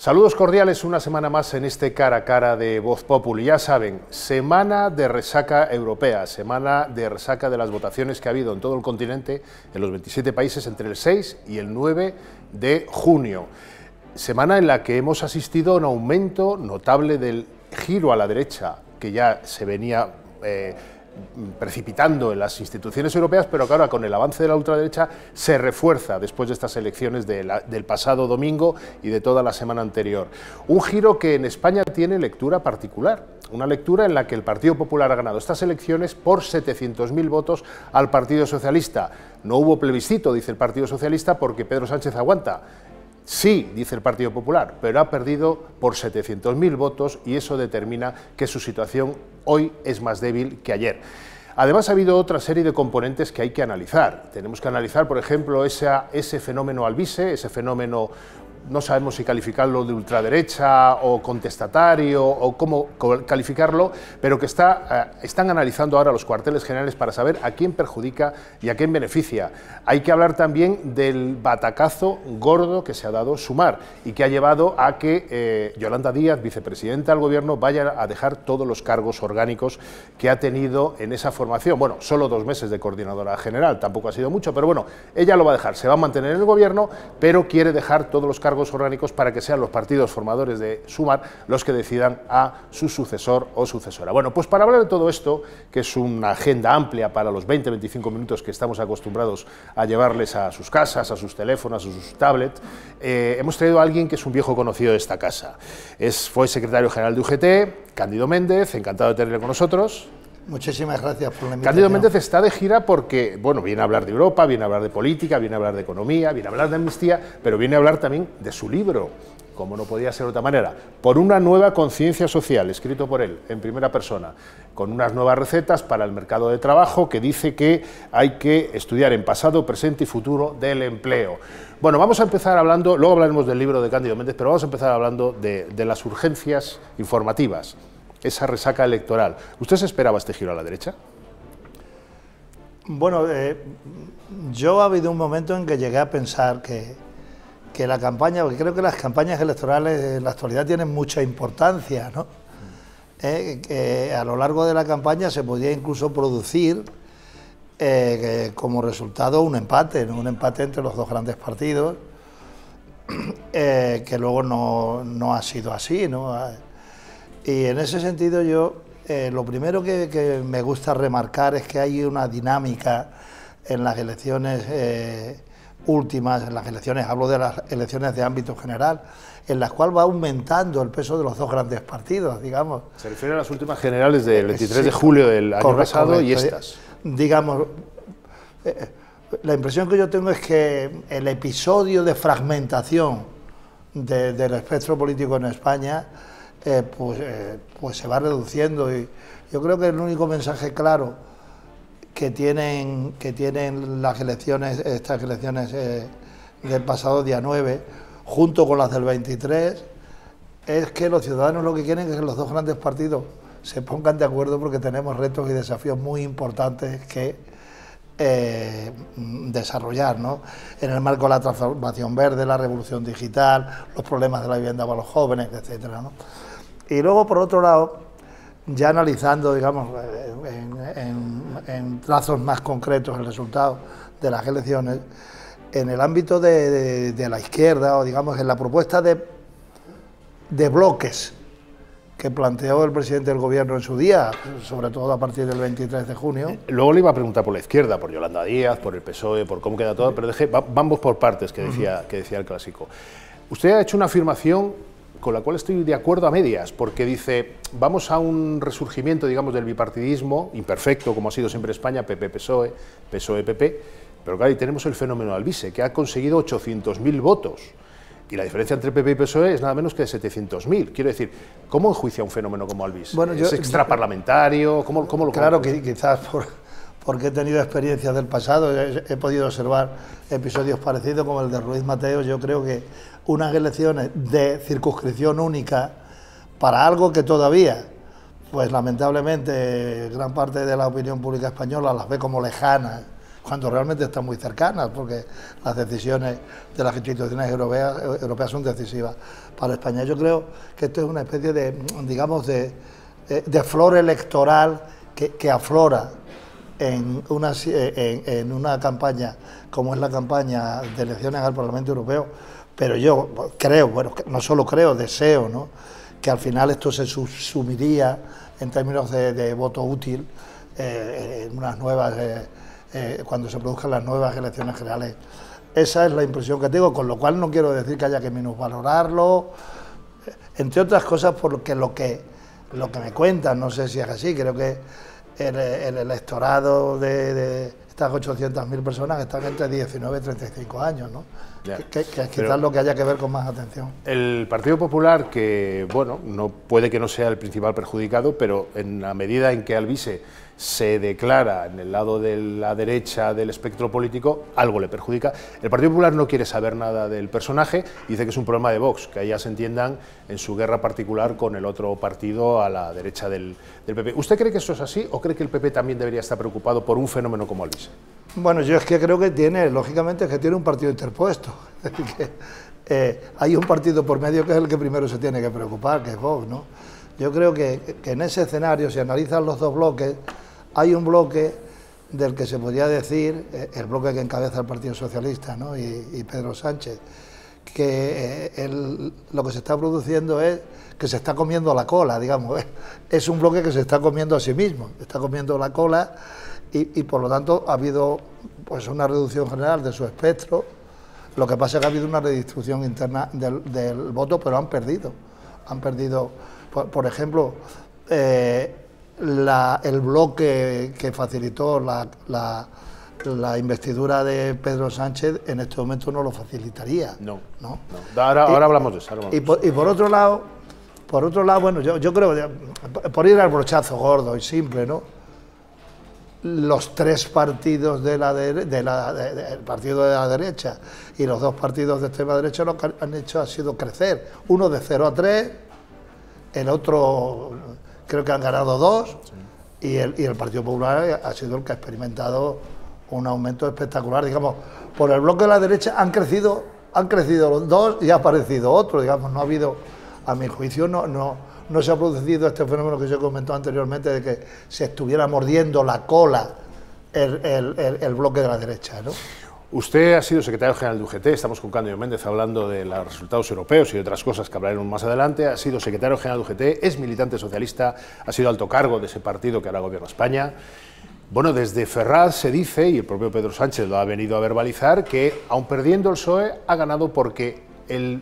Saludos cordiales una semana más en este cara a cara de Voz Populi. Ya saben, semana de resaca europea, semana de resaca de las votaciones que ha habido en todo el continente, en los 27 países, entre el 6 y el 9 de junio. Semana en la que hemos asistido a un aumento notable del giro a la derecha, que ya se venía... Eh, precipitando en las instituciones europeas, pero que ahora con el avance de la ultraderecha se refuerza después de estas elecciones del pasado domingo y de toda la semana anterior. Un giro que en España tiene lectura particular, una lectura en la que el Partido Popular ha ganado estas elecciones por 700.000 votos al Partido Socialista. No hubo plebiscito, dice el Partido Socialista, porque Pedro Sánchez aguanta. Sí, dice el Partido Popular, pero ha perdido por 700.000 votos y eso determina que su situación hoy es más débil que ayer. Además, ha habido otra serie de componentes que hay que analizar. Tenemos que analizar, por ejemplo, ese fenómeno albise, ese fenómeno no sabemos si calificarlo de ultraderecha o contestatario o cómo calificarlo, pero que está, eh, están analizando ahora los cuarteles generales para saber a quién perjudica y a quién beneficia. Hay que hablar también del batacazo gordo que se ha dado Sumar y que ha llevado a que eh, Yolanda Díaz, vicepresidenta del Gobierno, vaya a dejar todos los cargos orgánicos que ha tenido en esa formación. Bueno, solo dos meses de coordinadora general, tampoco ha sido mucho, pero bueno, ella lo va a dejar, se va a mantener en el Gobierno, pero quiere dejar todos los cargos orgánicos para que sean los partidos formadores de Sumar los que decidan a su sucesor o sucesora. Bueno, pues para hablar de todo esto, que es una agenda amplia para los 20-25 minutos que estamos acostumbrados a llevarles a sus casas, a sus teléfonos, a sus tablets, eh, hemos traído a alguien que es un viejo conocido de esta casa. Es, fue secretario general de UGT, Cándido Méndez, encantado de tenerle con nosotros. Muchísimas gracias por la invitación. Cándido Méndez está de gira porque, bueno, viene a hablar de Europa, viene a hablar de política, viene a hablar de economía, viene a hablar de amnistía, pero viene a hablar también de su libro, como no podía ser de otra manera, por una nueva conciencia social, escrito por él en primera persona, con unas nuevas recetas para el mercado de trabajo que dice que hay que estudiar en pasado, presente y futuro del empleo. Bueno, vamos a empezar hablando, luego hablaremos del libro de Cándido Méndez, pero vamos a empezar hablando de, de las urgencias informativas esa resaca electoral. ¿Usted se esperaba este giro a la derecha? Bueno, eh, yo ha habido un momento en que llegué a pensar que, la campaña, porque creo que las campañas electorales en la actualidad tienen mucha importancia, ¿no? Eh, que a lo largo de la campaña se podía incluso producir eh, como resultado un empate, un empate entre los dos grandes partidos, que luego no, no, ha sido así, ¿no? Y en ese sentido yo, eh, lo primero que, me gusta remarcar es que hay una dinámica en las elecciones eh, últimas, en las elecciones, hablo de las elecciones de ámbito general, en las cuales va aumentando el peso de los dos grandes partidos, digamos. Se refiere a las últimas generales del 23 de julio del año pasado y estas. Digamos, eh, la impresión que yo tengo es que el episodio de fragmentación del espectro político en España eh, pues, eh, pues se va reduciendo. Y yo creo que el único mensaje claro que tienen, que tienen las elecciones, estas elecciones eh, del pasado día 9, junto con las del 23, es que los ciudadanos lo que quieren es que los dos grandes partidos se pongan de acuerdo porque tenemos retos y desafíos muy importantes que desarrollar, ¿no? En el marco de la transformación verde, la revolución digital, los problemas de la vivienda para los jóvenes, etcétera, ¿no? Y luego, por otro lado, ya analizando, digamos, en, trazos más concretos el resultado de las elecciones, en el ámbito de, la izquierda, o digamos, en la propuesta de, de bloques que planteó el presidente del gobierno en su día, sobre todo a partir del 23 de junio. Luego le iba a preguntar por la izquierda, por Yolanda Díaz, por el PSOE, por cómo queda todo, pero deje, vamos por partes, que decía, que decía el clásico. Usted ha hecho una afirmación con la cual estoy de acuerdo a medias, porque dice, vamos a un resurgimiento, digamos, del bipartidismo, imperfecto, como ha sido siempre España, PP-PSOE, PSOE-PP, pero claro, y tenemos el fenómeno Albise, que ha conseguido 800.000 votos. Y la diferencia entre PP y PSOE es nada menos que de 700.000. Quiero decir, ¿cómo enjuicia un fenómeno como Albise? Bueno, ¿Es extraparlamentario? ¿Cómo, cómo lo Claro que quizás por, porque he tenido experiencias del pasado, he, podido observar episodios parecidos como el de Ruiz Mateo. Yo creo que unas elecciones de circunscripción única para algo que todavía, pues lamentablemente, gran parte de la opinión pública española las ve como lejanas cuando realmente están muy cercanas, porque las decisiones de las instituciones europeas, europeas son decisivas para España. Yo creo que esto es una especie de, digamos, de, de flor electoral que, aflora en una, en, una campaña como es la campaña de elecciones al Parlamento Europeo, pero yo creo, bueno, no solo creo, deseo, ¿no? que al final esto se sumiría en términos de, voto útil eh, en unas nuevas, eh, eh, cuando se produzcan las nuevas elecciones generales. Esa es la impresión que tengo, con lo cual no quiero decir que haya que minusvalorarlo, entre otras cosas porque lo que, lo que me cuentan, no sé si es así, creo que el, electorado de, estas 800.000 personas están entre 19 y 35 años, ¿no? Que, es quizás lo que haya que ver con más atención. El Partido Popular, que bueno, no puede que no sea el principal perjudicado, pero en la medida en que Alvise se declara en el lado de la derecha del espectro político, algo le perjudica. El Partido Popular no quiere saber nada del personaje, dice que es un problema de Vox, que allá se entiendan en su guerra particular con el otro partido a la derecha del, PP. ¿Usted cree que eso es así o cree que el PP también debería estar preocupado por un fenómeno como Alvise? Bueno, yo es que creo que tiene, lógicamente, que tiene un partido interpuesto. Eh, hay un partido por medio que es el que primero se tiene que preocupar, que es Vox, ¿no? Yo creo que, que en ese escenario, si analizan los dos bloques, hay un bloque del que se podría decir, eh, el bloque que encabeza el Partido Socialista ¿no? y, Pedro Sánchez, que eh, lo que se está produciendo es que se está comiendo la cola, digamos. Es un bloque que se está comiendo a sí mismo, está comiendo la cola y, por lo tanto ha habido pues una reducción general de su espectro. Lo que pasa es que ha habido una redistribución interna del, voto, pero han perdido. Han perdido, por, ejemplo, eh, el bloque que facilitó la, la, investidura de Pedro Sánchez en este momento no lo facilitaría. No. ¿no? Ahora, hablamos de eso. y, por, otro lado, por otro lado, bueno, yo, yo creo, por ir al brochazo gordo y simple, ¿no? Los tres partidos de la, de, la del partido de la derecha y los dos partidos de extrema derecha lo que han hecho ha sido crecer. Uno de 0 a 3, el otro creo que han ganado dos y, el, y el Partido Popular ha sido el que ha experimentado un aumento espectacular. Digamos, por el bloque de la derecha han crecido, han crecido los dos y ha aparecido otro, digamos, no ha habido, a mi juicio, no, no, no se ha producido este fenómeno que yo comentó anteriormente de que se estuviera mordiendo la cola el, el, el bloque de la derecha. ¿no? Usted ha sido secretario general de UGT, estamos con Cándido Méndez hablando de los resultados europeos y de otras cosas que hablaremos más adelante. Ha sido secretario general de UGT, es militante socialista, ha sido alto cargo de ese partido que ahora gobierna España. Bueno, desde Ferraz se dice, y el propio Pedro Sánchez lo ha venido a verbalizar, que aun perdiendo el PSOE ha ganado porque el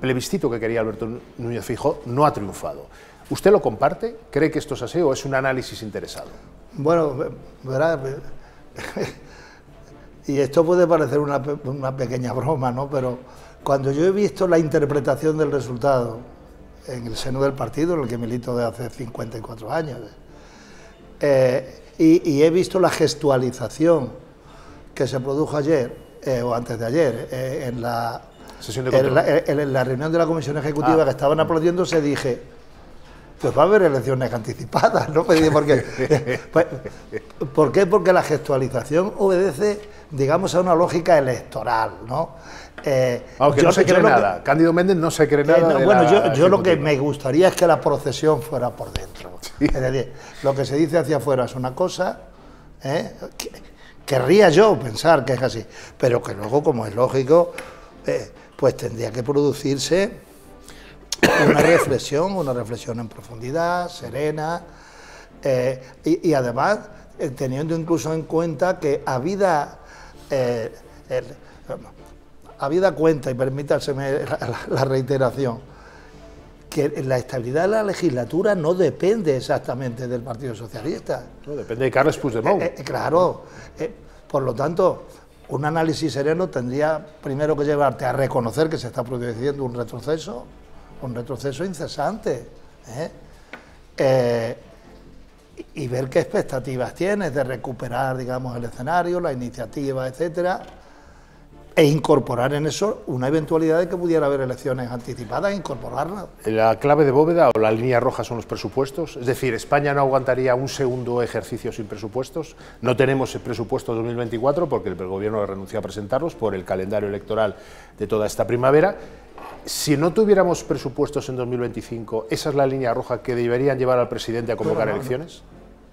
plebiscito que quería Alberto Núñez Fijo no ha triunfado. ¿Usted lo comparte? ¿Cree que esto es así o es un análisis interesado? Bueno, verá, y esto puede parecer una, pequeña broma, ¿no? Pero cuando yo he visto la interpretación del resultado en el seno del partido, en el que milito desde hace 54 años, eh, y, he visto la gestualización que se produjo ayer, eh, o antes de ayer, eh, en, la, en, la, reunión de la Comisión Ejecutiva ah. que estaban aplaudiendo, se dije, pues va a haber elecciones anticipadas, ¿no? Pues, ¿Por qué? Pues, ¿Por qué? Porque la gestualización obedece, digamos, a una lógica electoral, ¿no? Eh, Aunque no se cree nada, Cándido Méndez no se cree eh, nada. bueno, yo, lo que me gustaría es que la procesión fuera por dentro. Es decir, lo que se dice hacia afuera es una cosa, ¿eh? querría yo pensar que es así, pero que luego, como es lógico, pues tendría que producirse una reflexión, una reflexión en profundidad, serena, eh, y, además eh, teniendo incluso en cuenta que habida, eh, habida cuenta, y permítaseme la, reiteración, que la estabilidad de la legislatura no depende exactamente del Partido Socialista. No, depende de Carles Puigdemont. claro, por lo tanto, un análisis sereno tendría primero que llevarte a reconocer que se está produciendo un retroceso, un retroceso incesante. ¿eh? Eh, y ver qué expectativas tienes de recuperar, digamos, el escenario, la iniciativa, etcétera. E incorporar en eso una eventualidad de que pudiera haber elecciones anticipadas, incorporarlas. ¿La clave de bóveda o la línea roja son los presupuestos? Es decir, ¿España no aguantaría un segundo ejercicio sin presupuestos? No tenemos el presupuesto 2024 porque el gobierno renunció a presentarlos por el calendario electoral de toda esta primavera. Si no tuviéramos presupuestos en 2025, ¿esa es la línea roja que deberían llevar al presidente a convocar elecciones?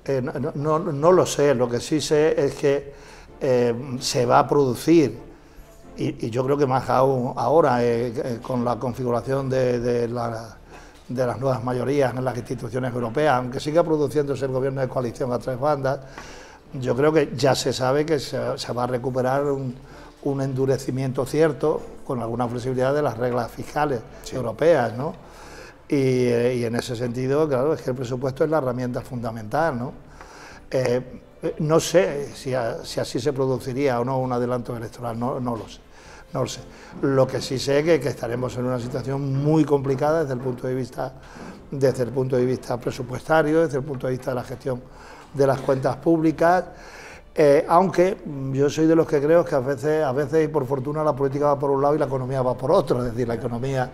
Eh, no, no, lo sé, lo que sí sé es que eh, se va a producir y, yo creo que más aún ahora, eh, eh, con la configuración de, las nuevas mayorías en las instituciones europeas, aunque siga produciéndose el gobierno de coalición a tres bandas, yo creo que ya se sabe que se, va a recuperar un, endurecimiento cierto, con alguna flexibilidad de las reglas fiscales europeas, ¿no? Eh, y, en ese sentido, claro, es que el presupuesto es la herramienta fundamental, ¿no? No sé si, así se produciría o no un adelanto electoral, no lo sé. No lo sé. Lo que sí sé es que, estaremos en una situación muy complicada desde el punto de vista desde el punto de vista presupuestario, desde el punto de vista de la gestión de las cuentas públicas, eh, aunque yo soy de los que creo que a veces, a veces y por fortuna la política va por un lado y la economía va por otro, es decir, la economía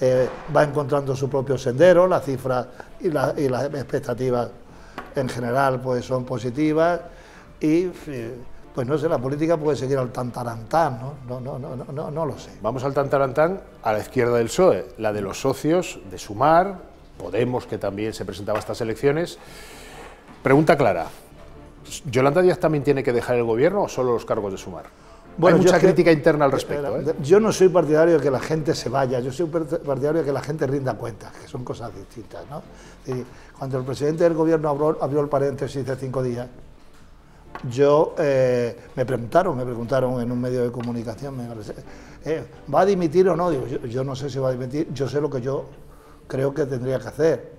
eh, va encontrando su propio sendero, las cifras y, las expectativas en general pues son positivas y eh, pues no sé, la política puede seguir al tantarantán, ¿no? No, no, no, no, no lo sé. Vamos al tantarantán a la izquierda del PSOE, la de los socios de Sumar, Podemos, que también se presentaba a estas elecciones. Pregunta clara, ¿Yolanda Díaz también tiene que dejar el gobierno o solo los cargos de Sumar? Bueno, Hay mucha crítica interna al respecto. ¿eh? Yo no soy partidario de que la gente se vaya, yo soy partidario de que la gente rinda cuentas, que son cosas distintas. ¿no? cuando el presidente del gobierno abrió, abrió el paréntesis de cinco días, yo eh, me preguntaron, me preguntaron en un medio de comunicación, me eh, ¿va a dimitir o no? Digo, yo, no sé si va a dimitir, yo sé lo que yo creo que tendría que hacer,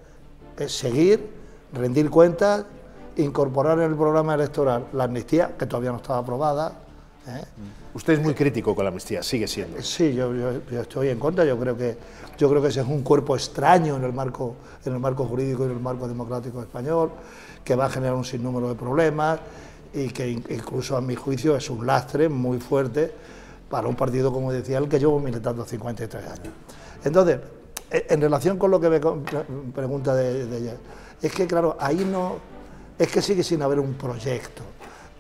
es seguir, rendir cuentas, incorporar en el programa electoral la amnistía, que todavía no estaba aprobada. ¿Eh? Usted es muy crítico con la amnistía, sigue siendo. Sí, yo, estoy en contra, yo creo que yo creo que ese es un cuerpo extraño en el marco, en el marco jurídico y en el marco democrático español, que va a generar un sinnúmero de problemas y que incluso a mi juicio es un lastre muy fuerte para un partido, como decía, el que llevo militando 53 años. Entonces, e, en relación con lo que me pregunta de, ella, es que claro, ahí no, es que sigue sin haber un proyecto.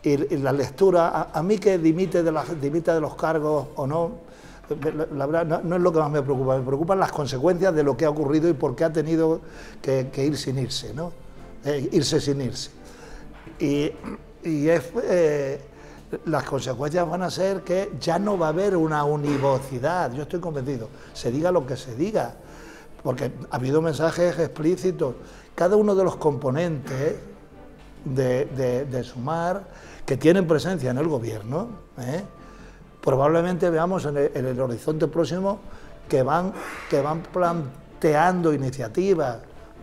Y, la lectura, a, mí que dimite de, la, dimita de los cargos o no, la verdad no, es lo que más me preocupa, me preocupan las consecuencias de lo que ha ocurrido y por qué ha tenido que, ir sin irse, ¿no? Eh, irse sin irse. Y y eh, las consecuencias van a ser que ya no va a haber una univocidad, yo estoy convencido, se diga lo que se diga, porque ha habido mensajes explícitos, cada uno de los componentes de, Sumar que tienen presencia en el gobierno, ¿eh? probablemente veamos en el, horizonte próximo que van, que van planteando iniciativas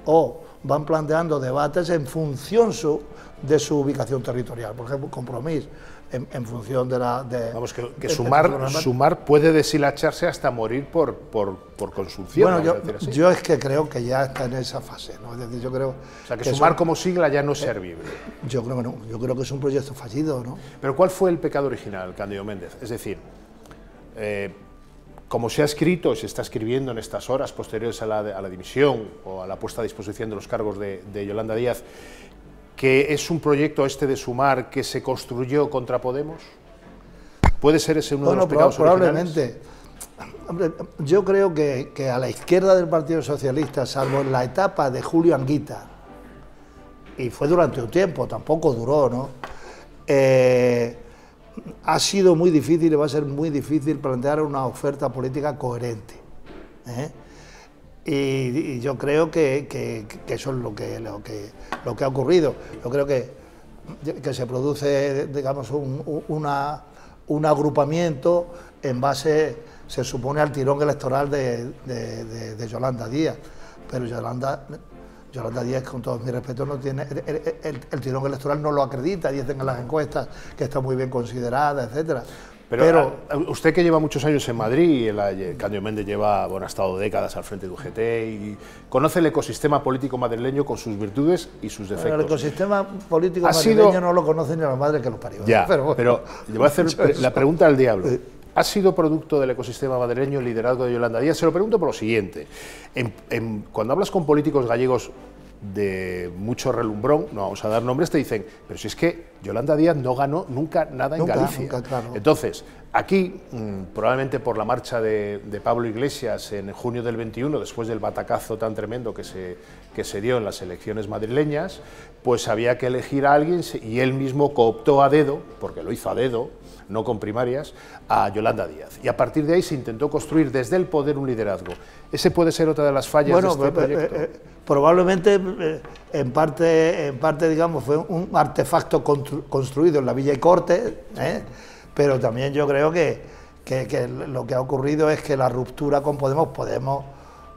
o van planteando debates en función su, de su ubicación territorial. Por ejemplo, compromiso en, función de la... De, Vamos, que, sumar, sumar puede deshilacharse hasta morir por, por, por consunción. Bueno, yo, es que creo que ya está en esa fase. ¿no? Es decir, yo creo o sea, que, sumar como sigla ya no es eh, servible. Yo creo que no. Yo creo que es un proyecto fallido. ¿no? Pero ¿cuál fue el pecado original, Cándido Méndez? Es decir... Eh, como se ha escrito, se está escribiendo en estas horas posteriores a la, a la dimisión o a la puesta a disposición de los cargos de, de Yolanda Díaz, que es un proyecto este de sumar que se construyó contra Podemos? ¿Puede ser ese uno de los pecados probablemente. yo creo que, a la izquierda del Partido Socialista, salvo en la etapa de Julio Anguita, y fue durante un tiempo, tampoco duró, ¿no? Eh, ha sido muy difícil y va a ser muy difícil plantear una oferta política coherente. ¿eh? Y, yo creo que, eso es lo que, lo, que, lo que ha ocurrido. Yo creo que, que se produce, digamos, un, un agrupamiento en base, se supone, al tirón electoral de, de, Yolanda Díaz. Pero Yolanda, Yolanda Díaz, con todo mi respeto, no tiene el, tirón electoral no lo acredita, dicen en las encuestas que está muy bien considerada, etcétera. Pero, usted que lleva muchos años en Madrid, y el Candio Méndez lleva, bueno, ha estado décadas al frente de UGT y conoce el ecosistema político madrileño con sus virtudes y sus defectos. el ecosistema político madrileño no lo conoce ni a la madre que lo parió. Ya, pero, pero le voy a hacer la pregunta al diablo. ¿Ha sido producto del ecosistema madrileño el liderazgo de Yolanda Díaz? Se lo pregunto por lo siguiente. cuando hablas con políticos gallegos de mucho relumbrón, no vamos a dar nombres, te dicen, pero si es que Yolanda Díaz no ganó nunca nada en Galicia. Entonces, aquí, mm, probablemente por la marcha de, Pablo Iglesias en junio del 21, después del batacazo tan tremendo que se, que se dio en las elecciones madrileñas, pues había que elegir a alguien y él mismo cooptó a dedo, porque lo hizo a dedo, no con primarias, a Yolanda Díaz. Y a partir de ahí se intentó construir desde el poder un liderazgo. ¿Ese puede ser otra de las fallas de este eh, eh, proyecto? Eh, probablemente, en, parte, en parte, digamos, fue un artefacto construido en la Villa y Corte, pero también yo creo que, que, lo que ha ocurrido es que la ruptura con Podemos, Podemos,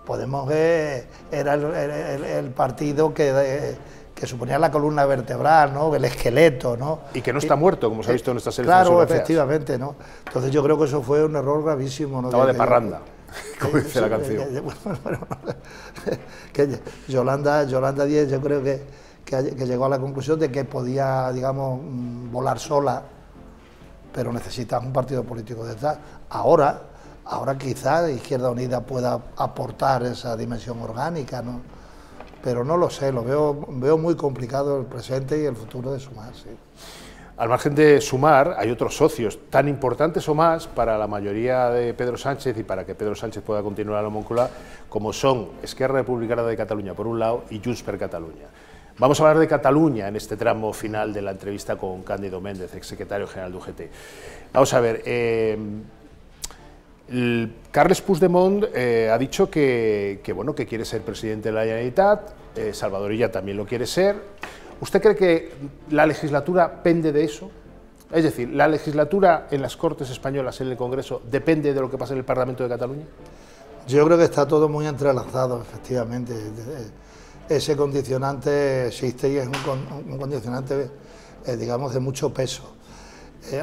Podemos era el, partido que que suponía la columna vertebral, ¿no? el esqueleto. ¿no? Y que no está muerto, como se ha visto en estas elecciones Claro, efectivamente. ¿no? Entonces yo creo que eso fue un error gravísimo. ¿no? Estaba de parranda, como dice la canción. Que, Yolanda, Yolanda Díez yo creo que, que, llegó a la conclusión de que podía, digamos, mm, volar sola, pero necesitaba un partido político detrás. Ahora, ahora quizás Izquierda Unida pueda aportar esa dimensión orgánica, ¿no? Pero no lo sé, lo veo, veo muy complicado el presente y el futuro de Sumar. Al margen de Sumar, hay otros socios tan importantes o más para la mayoría de Pedro Sánchez y para que Pedro Sánchez pueda continuar a la Móncula, como son Esquerra Republicana de Cataluña por un lado y Junts per Cataluña. Vamos a hablar de Cataluña en este tramo final de la entrevista con Cándido Méndez, exsecretario general de UGT. Vamos a ver, eh, Carles Puigdemont eh, ha dicho que, bueno, que quiere ser presidente de la Generalitat, eh, Salvadorilla también lo quiere ser. ¿Usted cree que la legislatura pende de eso? Es decir, ¿la legislatura en las Cortes Españolas, en el Congreso, depende de lo que pasa en el Parlamento de Cataluña? Yo creo que está todo muy entrelazado, efectivamente. Ese condicionante existe y es un, condicionante, eh, digamos, de mucho peso.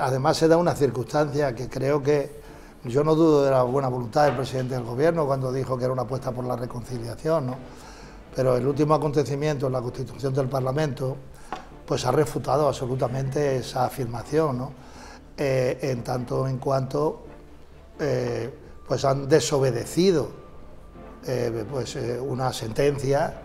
además, se da una circunstancia que creo que yo no dudo de la buena voluntad del presidente del gobierno cuando dijo que era una apuesta por la reconciliación, ¿no? pero el último acontecimiento en la constitución del Parlamento pues ha refutado absolutamente esa afirmación, ¿no? Eh, en tanto en cuanto eh, pues han desobedecido eh, pues, una sentencia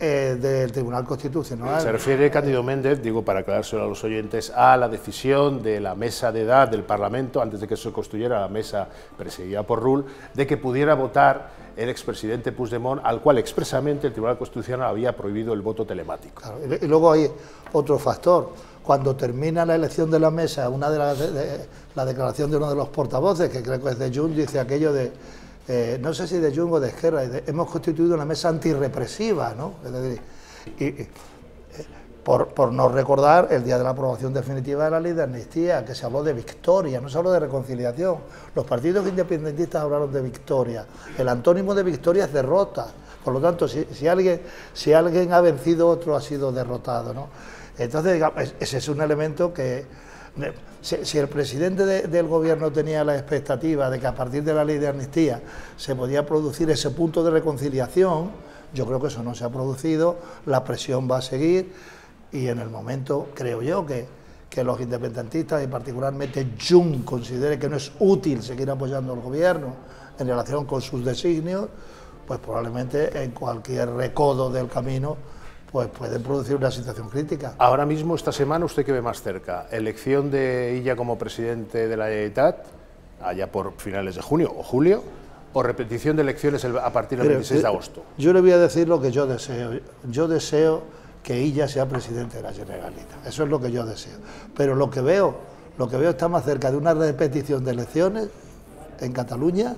eh, del Tribunal Constitucional. Se refiere Cándido Méndez, digo para aclarárselo a los oyentes, a la decisión de la mesa de edad del Parlamento, antes de que se construyera la mesa presidida por Rull, de que pudiera votar el expresidente Puigdemont, al cual expresamente el Tribunal Constitucional había prohibido el voto telemático. y luego hay otro factor. Cuando termina la elección de la mesa, una de las la declaración de uno de los portavoces, que creo que es de Jun, dice aquello de eh, no sé si de Jung o de Esquerra, hemos constituido una mesa antirrepresiva, ¿no? y, eh, por, no recordar el día de la aprobación definitiva de la ley de amnistía, que se habló de victoria, no se habló de reconciliación. Los partidos independentistas hablaron de victoria. El antónimo de victoria es derrota. Por lo tanto, si, alguien, si alguien ha vencido, otro ha sido derrotado. ¿no? Entonces, ese es un elemento que si, el presidente del gobierno tenía la expectativa de que a partir de la ley de amnistía se podía producir ese punto de reconciliación, yo creo que eso no se ha producido, la presión va a seguir y en el momento creo yo que, que los independentistas y particularmente Jung considere que no es útil seguir apoyando al gobierno en relación con sus designios, pues probablemente en cualquier recodo del camino pues pueden producir una situación crítica. Ahora mismo, esta semana, ¿usted qué ve más cerca? ¿Elección de Illa como presidente de la Generalitat, allá por finales de junio o julio, o repetición de elecciones a partir del 26 de agosto? Yo le voy a decir lo que yo deseo. Yo deseo que Illa sea presidente de la Generalitat. Eso es lo que yo deseo. Pero lo que veo, lo que veo está más cerca de una repetición de elecciones en Cataluña,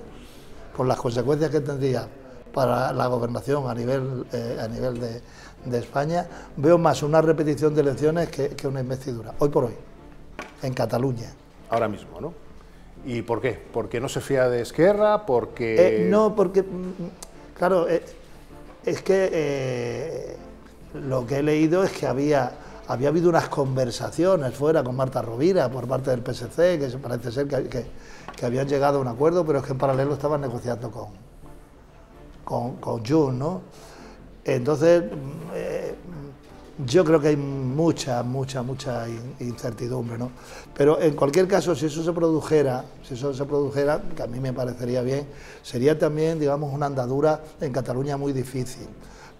con las consecuencias que tendría para la gobernación a nivel, eh, a nivel de, de España, veo más una repetición de elecciones que, una investidura, hoy por hoy, en Cataluña. Ahora mismo, ¿no? ¿Y por qué? ¿Porque no se fía de Esquerra? ¿Porque...? Eh, no, porque, mm, claro, eh, es que eh, lo que he leído es que había, había habido unas conversaciones fuera con Marta Rovira por parte del PSC, que parece ser que, que, habían llegado a un acuerdo, pero es que en paralelo estaban negociando con, con, con Jun, ¿no? Entonces, eh, yo creo que hay mucha, mucha, mucha incertidumbre, ¿no? Pero en cualquier caso, si eso se produjera, si eso se produjera, que a mí me parecería bien, sería también, digamos, una andadura en Cataluña muy difícil.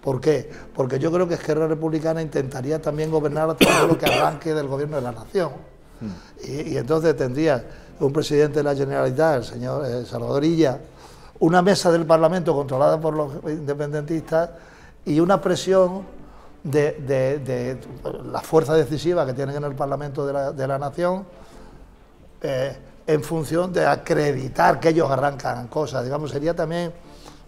¿Por qué? Porque yo creo que Esquerra Republicana intentaría también gobernar todo lo que arranque del gobierno de la nación. Hmm. Y, entonces tendría un presidente de la Generalitat, el señor eh, Salvador Illa, una mesa del Parlamento controlada por los independentistas y una presión de, la fuerza decisiva que tienen en el Parlamento de la, Nación eh, en función de acreditar que ellos arrancan cosas. Digamos, sería también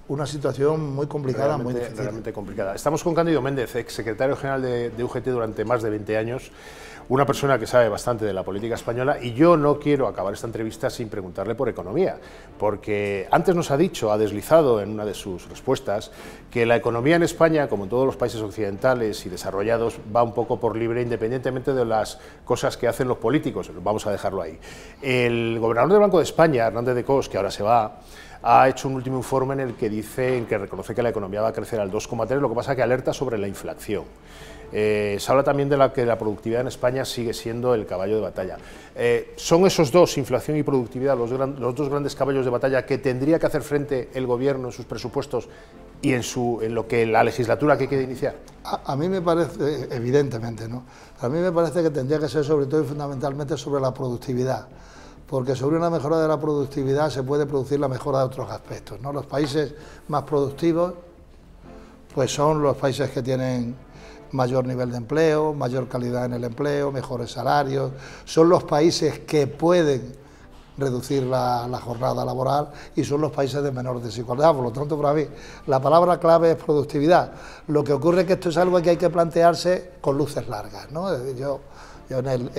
una situación muy complicada, muy difícil. Realmente complicada. Estamos con Cándido Méndez, ex secretario general de, de UGT durante más de 20 años una persona que sabe bastante de la política española y yo no quiero acabar esta entrevista sin preguntarle por economía, porque antes nos ha dicho, ha deslizado en una de sus respuestas, que la economía en España, como en todos los países occidentales y desarrollados, va un poco por libre independientemente de las cosas que hacen los políticos, vamos a dejarlo ahí. El gobernador del Banco de España, Hernández de Cos, que ahora se va, ha hecho un último informe en el que dice, en que reconoce que la economía va a crecer al 2,3, lo que pasa que alerta sobre la inflación. Eh, se habla también de la que la productividad en España sigue siendo el caballo de batalla. Eh, ¿Son esos dos, inflación y productividad, los, dos grandes caballos de batalla que tendría que hacer frente el Gobierno en sus presupuestos y en, lo que la legislatura que quiere iniciar? A, mí me parece, evidentemente, ¿no? A mí me parece que tendría que ser sobre todo y fundamentalmente sobre la productividad porque sobre una mejora de la productividad se puede producir la mejora de otros aspectos. ¿no? Los países más productivos pues son los países que tienen mayor nivel de empleo, mayor calidad en el empleo, mejores salarios. Son los países que pueden reducir la, jornada laboral y son los países de menor desigualdad. Por lo tanto, para mí, la palabra clave es productividad. Lo que ocurre es que esto es algo que hay que plantearse con luces largas. ¿no? Yo, yo en, el,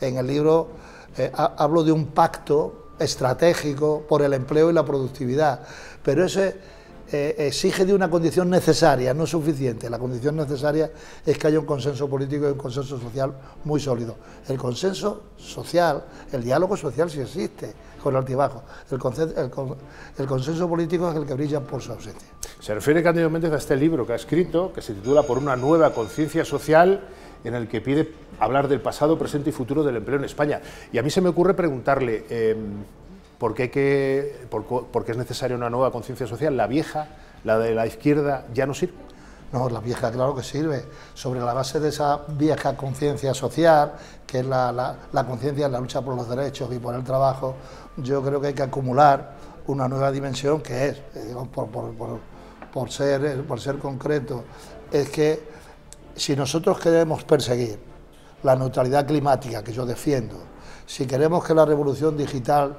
en, el libro eh, hablo de un pacto estratégico por el empleo y la productividad, pero ese eh, exige de una condición necesaria, no suficiente. La condición necesaria es que haya un consenso político y un consenso social muy sólido. El consenso social, el diálogo social sí existe, con altibajo. El, el, consenso político es el que brilla por su ausencia. Se refiere Cándido Méndez a este libro que ha escrito, que se titula Por una nueva conciencia social, en el que pide hablar del pasado, presente y futuro del empleo en España. Y a mí se me ocurre preguntarle... Em, ¿Por qué, es necesaria una nueva conciencia social? ¿La vieja, la de la izquierda, ya no sirve? No, la vieja claro que sirve. Sobre la base de esa vieja conciencia social, que es la, conciencia en la lucha por los derechos y por el trabajo, yo creo que hay que acumular una nueva dimensión que es, eh, por, ser, por ser concreto, es que si nosotros queremos perseguir la neutralidad climática que yo defiendo, si queremos que la revolución digital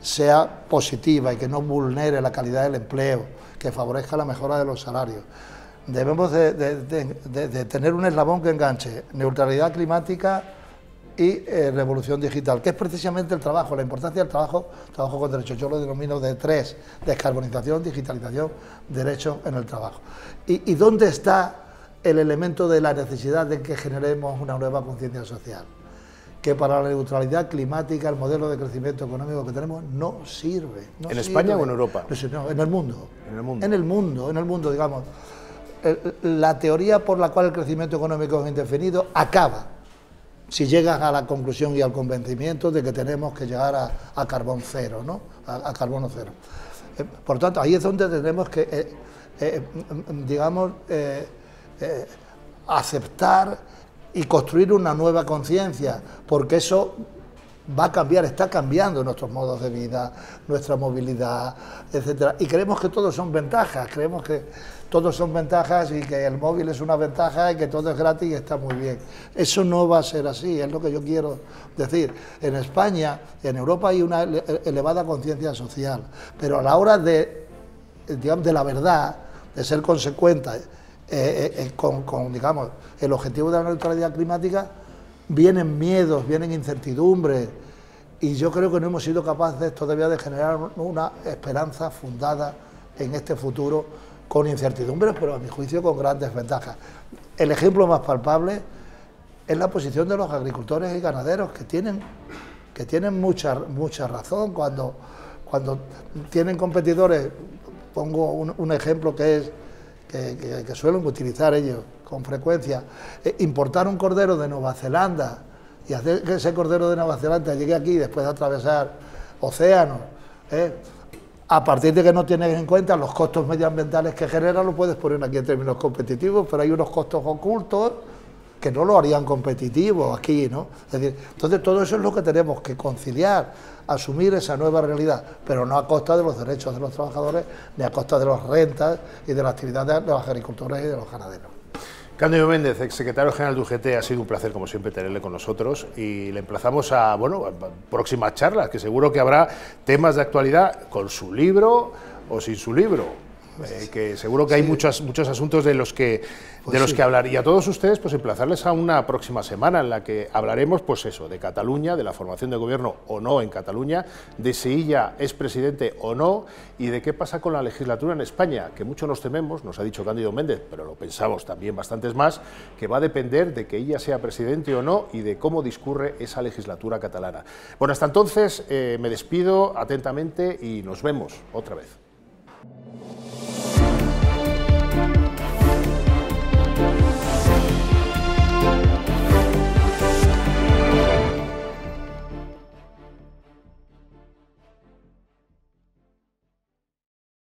sea positiva y que no vulnere la calidad del empleo, que favorezca la mejora de los salarios. Debemos de, tener un eslabón que enganche neutralidad climática y eh, revolución digital, que es precisamente el trabajo, la importancia del trabajo, trabajo con derechos. Yo lo denomino de tres, descarbonización, digitalización, derechos en el trabajo. ¿Y dónde está el elemento de la necesidad de que generemos una nueva conciencia social? Que para la neutralidad climática el modelo de crecimiento económico que tenemos no sirve. ¿En España o en Europa? No, en el mundo. En el mundo. En el mundo, en el mundo, digamos. La teoría por la cual el crecimiento económico es indefinido acaba si llegas a la conclusión y al convencimiento de que tenemos que llegar a, carbón cero, ¿no? A, carbono cero. Eh, por tanto, ahí es donde tenemos que, eh, eh, digamos, aceptar y construir una nueva conciencia, porque eso va a cambiar, está cambiando nuestros modos de vida, nuestra movilidad, etcétera. Y creemos que todos son ventajas, creemos que todos son ventajas y que el móvil es una ventaja y que todo es gratis y está muy bien. Eso no va a ser así, es lo que yo quiero decir. En España, en Europa hay una elevada conciencia social, pero a la hora de, digamos, de la verdad, de ser consecuente, eh, eh, con, digamos, el objetivo de la neutralidad climática, vienen miedos, vienen incertidumbres, y yo creo que no hemos sido capaces todavía de generar una esperanza fundada en este futuro con incertidumbres, pero a mi juicio con grandes ventajas. El ejemplo más palpable es la posición de los agricultores y ganaderos, que tienen, que tienen mucha, mucha razón cuando, cuando tienen competidores, pongo un ejemplo que es que, suelen utilizar ellos con frecuencia, eh, importar un cordero de Nueva Zelanda y hacer que ese cordero de Nueva Zelanda llegue aquí después de atravesar océanos, ¿eh? a partir de que no tienes en cuenta los costos medioambientales que genera, lo puedes poner aquí en términos competitivos, pero hay unos costos ocultos que no lo harían competitivo aquí, ¿no? Es decir, entonces todo eso es lo que tenemos que conciliar, asumir esa nueva realidad, pero no a costa de los derechos de los trabajadores, ni a costa de las rentas y de la actividad de los agricultores y de los ganaderos. Cándido Méndez, ex secretario general de UGT, ha sido un placer, como siempre, tenerle con nosotros y le emplazamos a, bueno, a próximas charlas, que seguro que habrá temas de actualidad con su libro o sin su libro eh, que seguro que hay muchos, muchos asuntos de los que de pues los que hablar. Y a todos ustedes pues emplazarles a una próxima semana en la que hablaremos pues eso de Cataluña de la formación de gobierno o no en Cataluña de si ella es presidente o no y de qué pasa con la legislatura en España que mucho nos tememos nos ha dicho Cándido Méndez pero lo pensamos también bastantes más que va a depender de que ella sea presidente o no y de cómo discurre esa legislatura catalana. Bueno hasta entonces eh, me despido atentamente y nos vemos otra vez